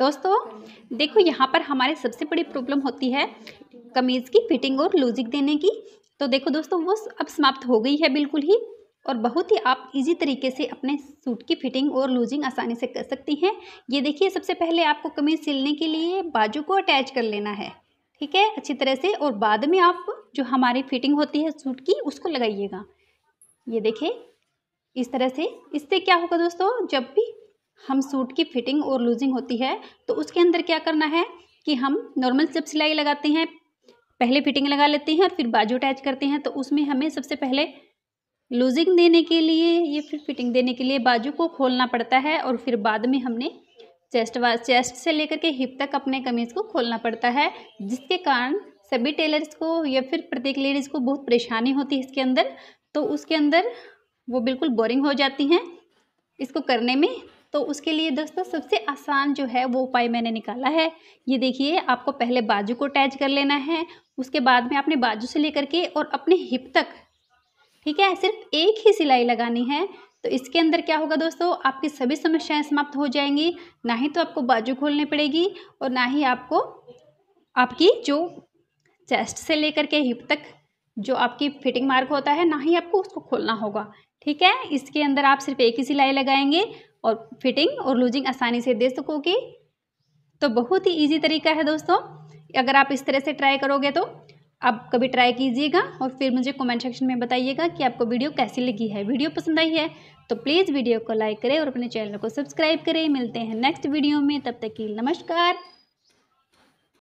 दोस्तों, देखो यहाँ पर हमारे सबसे बड़ी प्रॉब्लम होती है कमीज़ की फिटिंग और लूजिंग देने की। तो देखो दोस्तों, वो अब समाप्त हो गई है बिल्कुल ही और बहुत ही आप इजी तरीके से अपने सूट की फिटिंग और लूजिंग आसानी से कर सकती हैं। ये देखिए, सबसे पहले आपको कमीज़ सिलने के लिए बाजू को अटैच कर लेना है, ठीक है? अच्छी तरह से और बाद में आप जो हमारी फिटिंग होती है सूट की, उसको लगाइएगा। ये देखिए, इस तरह से। इससे क्या होगा दोस्तों, जब भी हम सूट की फिटिंग और लूजिंग होती है तो उसके अंदर क्या करना है कि हम नॉर्मल जब सिलाई लगाते हैं, पहले फिटिंग लगा लेते हैं और फिर बाजू अटैच करते हैं तो उसमें हमें सबसे पहले लूजिंग देने के लिए या फिर फिटिंग देने के लिए बाजू को खोलना पड़ता है और फिर बाद में हमने चेस्ट वा, चेस्ट से लेकर के हिप तक अपने कमीज़ को खोलना पड़ता है, जिसके कारण सभी टेलर्स को या फिर प्रत्येक लेडीज़ को बहुत परेशानी होती है इसके अंदर तो उसके अंदर वो बिल्कुल बोरिंग हो जाती हैं। इसको करने में तो उसके लिए दोस्तों सबसे आसान जो है वो उपाय मैंने निकाला है। ये देखिए, आपको पहले बाजू को अटैच कर लेना है, उसके बाद में आपने बाजू से लेकर के और अपने हिप तक, ठीक है, सिर्फ़ एक ही सिलाई लगानी है। तो इसके अंदर क्या होगा दोस्तों, आपकी सभी समस्याएँ समाप्त हो जाएँगी, ना ही तो आपको बाजू खोलनी पड़ेगी और ना ही आपको आपकी जो चेस्ट से लेकर के हिप तक जो आपकी फिटिंग मार्क होता है, ना ही आपको उसको खोलना होगा। ठीक है? इसके अंदर आप सिर्फ़ एक ही सिलाई लगाएँगे और फिटिंग और लूजिंग आसानी से दे सकोगे। तो बहुत ही ईजी तरीका है दोस्तों। अगर आप इस तरह से ट्राई करोगे तो आप कभी ट्राई कीजिएगा और फिर मुझे कमेंट सेक्शन में बताइएगा कि आपको वीडियो कैसी लगी है। वीडियो पसंद आई है तो प्लीज़ वीडियो को लाइक करें और अपने चैनल को सब्सक्राइब करें। मिलते हैं नेक्स्ट वीडियो में। तब तक की नमस्कार।